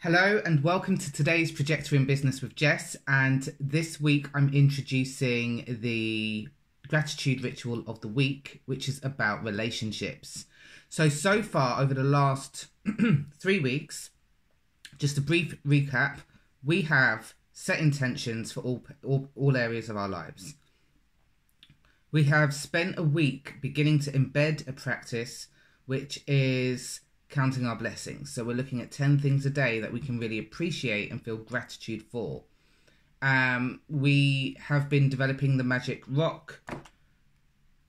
Hello and welcome to today's Trajectory in Business with Jess. And this week I'm introducing the gratitude ritual of the week, which is about relationships. So, so far over the last three weeks, just a brief recap, we have set intentions for all, all, all areas of our lives. We have spent a week beginning to embed a practice which is counting our blessings. So we're looking at 10 things a day that we can really appreciate and feel gratitude for. Um, we have been developing the magic rock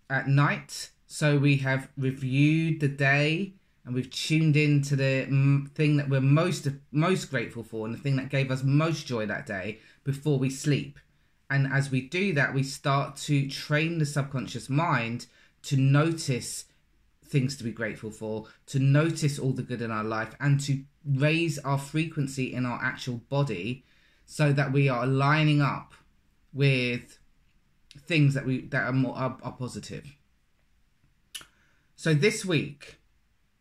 at night. So we have reviewed the day and we've tuned into the thing that we're most most grateful for and the thing that gave us most joy that day before we sleep. And as we do that, we start to train the subconscious mind to notice things to be grateful for, to notice all the good in our life, and to raise our frequency in our actual body so that we are lining up with things that we that are more are, are positive. So this week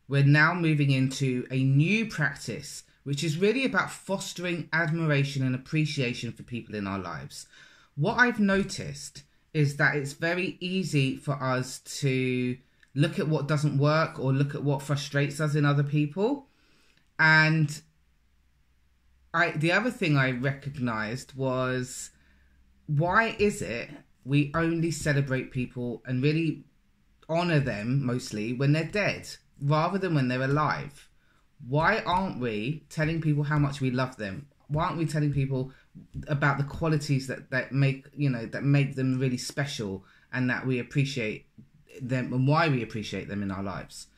we're now moving into a new practice which is really about fostering admiration and appreciation for people in our lives. What I've noticed is that it's very easy for us to look at what doesn't work or look at what frustrates us in other people. And I the other thing I recognized was why is it we only celebrate people and really honor them mostly when they're dead rather than when they're alive? Why aren't we telling people how much we love them? Why aren't we telling people about the qualities that, that make you know that make them really special and that we appreciate them and why we appreciate them in our lives.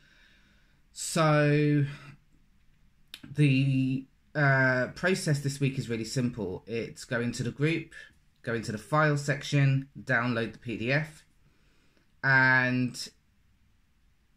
So the uh, process this week is really simple. It's go into the group, go into the file section, download the PDF, and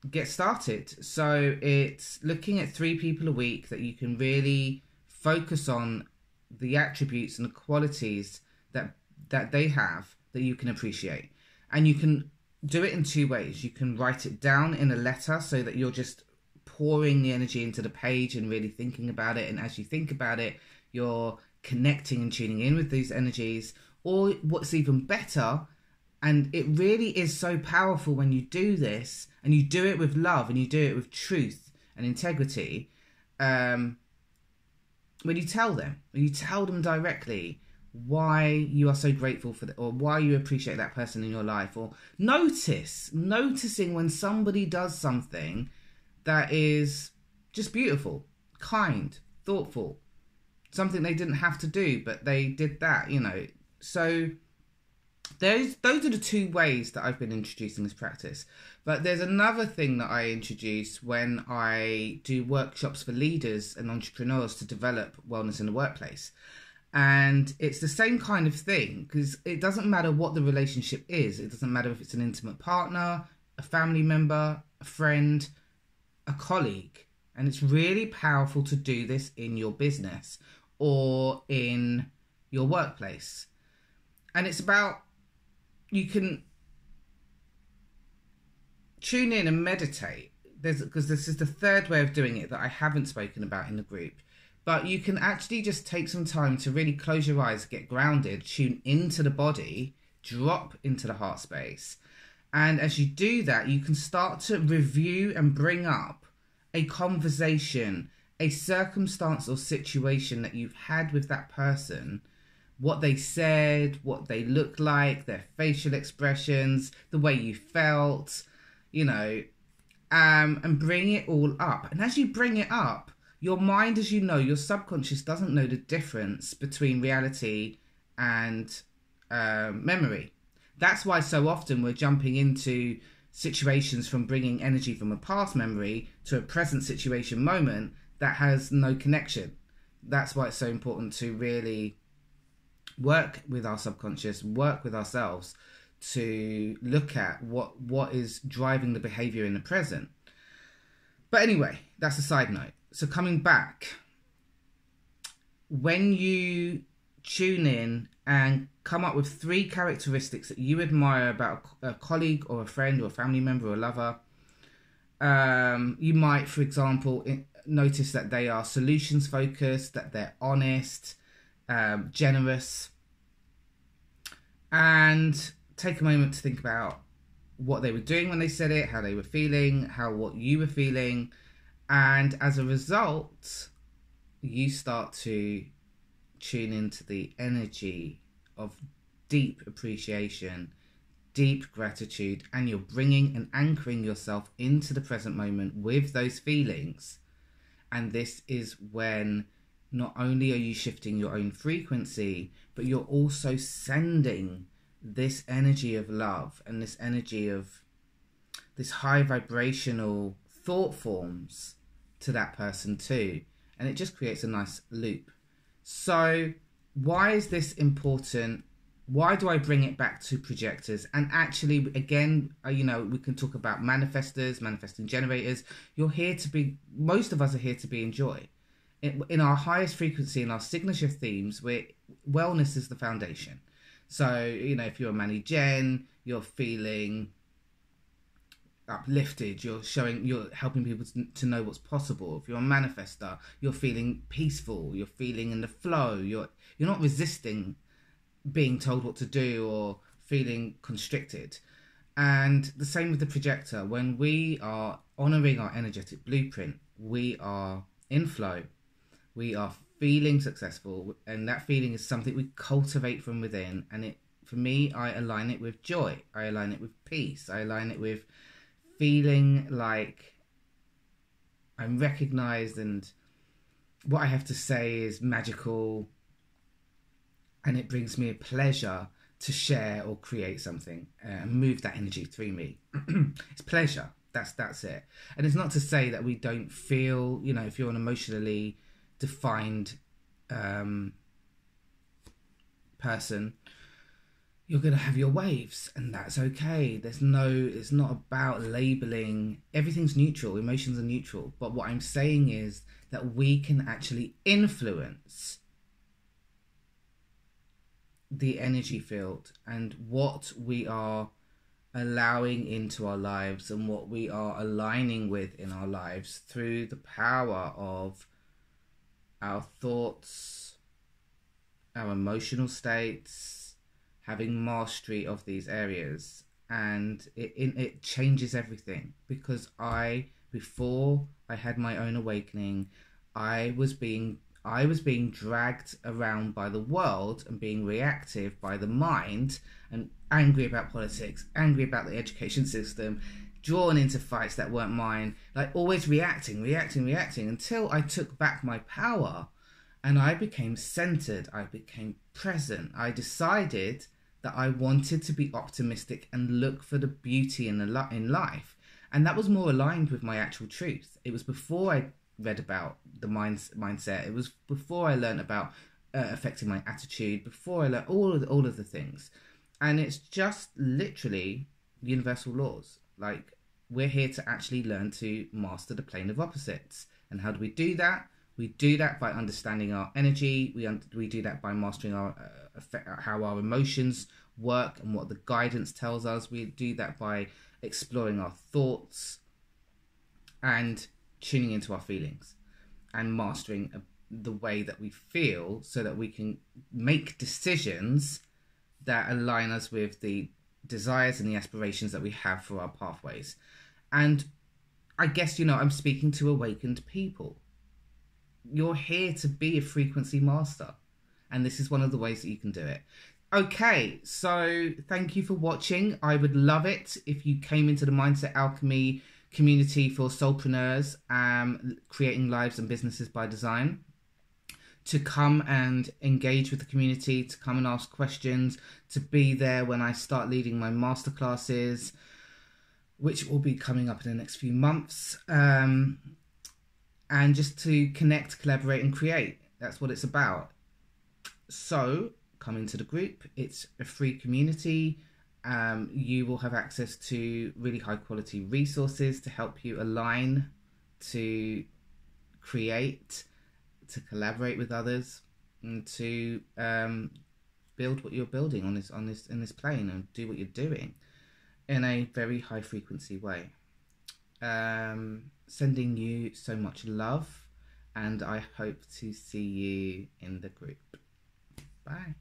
get started. So it's looking at three people a week that you can really focus on the attributes and the qualities that that they have that you can appreciate. And you can do it in two ways. You can write it down in a letter so that you're just pouring the energy into the page and really thinking about it. And as you think about it, you're connecting and tuning in with these energies. Or what's even better, and it really is so powerful when you do this and you do it with love and you do it with truth and integrity. Um, when you tell them, when you tell them directly, why you are so grateful for that or why you appreciate that person in your life or notice noticing when somebody does something that is just beautiful kind thoughtful something they didn't have to do but they did that you know. So those those are the two ways that I've been introducing this practice. But there's another thing that I introduce when I do workshops for leaders and entrepreneurs to develop wellness in the workplace and it's the same kind of thing because it doesn't matter what the relationship is. It doesn't matter if it's an intimate partner a family member a friend a colleague. And it's really powerful to do this in your business or in your workplace. And it's about you can tune in and meditate. There's because this is the third way of doing it that i haven't spoken about in the group but you can actually just take some time to really close your eyes, get grounded, tune into the body, drop into the heart space. And as you do that, you can start to review and bring up a conversation, a circumstance or situation that you've had with that person, what they said, what they looked like, their facial expressions, the way you felt, you know, um, and bring it all up. And as you bring it up, your mind, as you know, your subconscious doesn't know the difference between reality and uh, memory. That's why so often we're jumping into situations from bringing energy from a past memory to a present situation moment that has no connection. That's why it's so important to really work with our subconscious, work with ourselves to look at what what is driving the behavior in the present. But anyway, that's a side note so coming back, when you tune in and come up with three characteristics that you admire about a colleague or a friend or a family member or a lover, um, you might, for example, notice that they are solutions focused, that they're honest, um, generous, and take a moment to think about what they were doing when they said it, how they were feeling, how what you were feeling, and as a result, you start to tune into the energy of deep appreciation, deep gratitude, and you're bringing and anchoring yourself into the present moment with those feelings. And this is when not only are you shifting your own frequency, but you're also sending this energy of love and this energy of this high vibrational thought forms to that person too. And it just creates a nice loop. So, why is this important? Why do I bring it back to projectors? And actually, again, uh, you know, we can talk about manifestors, manifesting generators. You're here to be, most of us are here to be in joy. In, our highest frequency, in our signature themes, where wellness is the foundation. So, you know, if you're a Manny Gen, you're feeling uplifted you're showing you're helping people to, to, know what's possible. If you're a manifester you're feeling peaceful you're feeling in the flow you're you're not resisting being told what to do or feeling constricted. And the same with the projector. When we are honoring our energetic blueprint we are in flow we are feeling successful and that feeling is something we cultivate from within and it for me i align it with joy i align it with peace i align it with feeling like I'm recognized and what I have to say is magical and it brings me a pleasure to share or create something and move that energy through me. it's pleasure. That's that's it. And it's not to say that we don't feel, you know, if you're an emotionally defined um, person, you're going to have your waves and that's okay. There's no it's not about labeling. Everything's neutral emotions are neutral. But what i'm saying is that we can actually influence the energy field and what we are allowing into our lives and what we are aligning with in our lives through the power of our thoughts our emotional states having mastery of these areas and it, it, changes everything because I before I had my own awakening I was being I was being dragged around by the world and being reactive by the mind and angry about politics, angry about the education system, drawn into fights that weren't mine, like always reacting, reacting, reacting until I took back my power and I became centered, I became present. I decided that I wanted to be optimistic and look for the beauty in the in life, and that was more aligned with my actual truth. It was before I read about the mind mindset. It was before I learned about uh, affecting my attitude. Before I learned all of the, all of the things, and it's just literally universal laws. Like we're here to actually learn to master the plane of opposites. And how do we do that? We do that by understanding our energy. We un- we do that by mastering our uh, effect, how our emotions work and what the guidance tells us. We do that by exploring our thoughts and tuning into our feelings and mastering a, the way that we feel so that we can make decisions that align us with the desires and the aspirations that we have for our pathways. And I guess, you know, I'm speaking to awakened people you're here to be a frequency master. And this is one of the ways that you can do it. Okay, so thank you for watching. I would love it if you came into the Mindset Alchemy community for soulpreneurs, um, creating lives and businesses by design, to come and engage with the community, to come and ask questions, to be there when I start leading my masterclasses, which will be coming up in the next few months. Um, and just to connect, collaborate, and create. That's what it's about. So, come into the group. It's a free community. Um, you will have access to really high quality resources to help you align, to create, to collaborate with others, and to um, build what you're building on this on this in this plane and do what you're doing in a very high frequency way. Um, sending you so much love and I hope to see you in the group. Bye.